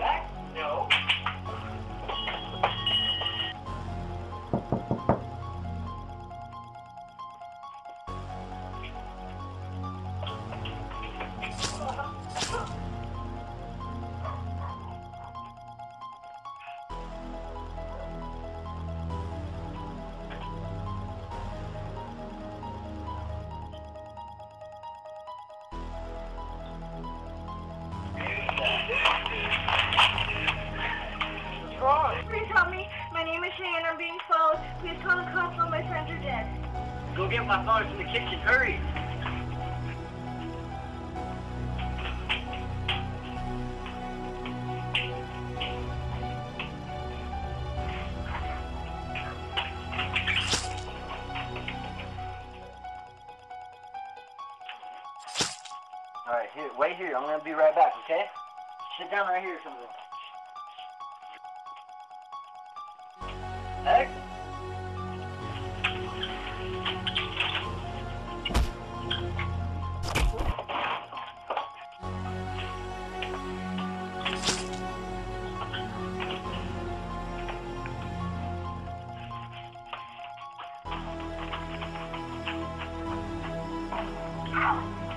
Back? No. Please help me. My name is Shannon. I'm being followed. Please call the cops. All my friends are dead. Go get my phone from the kitchen. Hurry. All right, here, wait here. I'm gonna be right back. Okay? Sit down right here or something. Wow.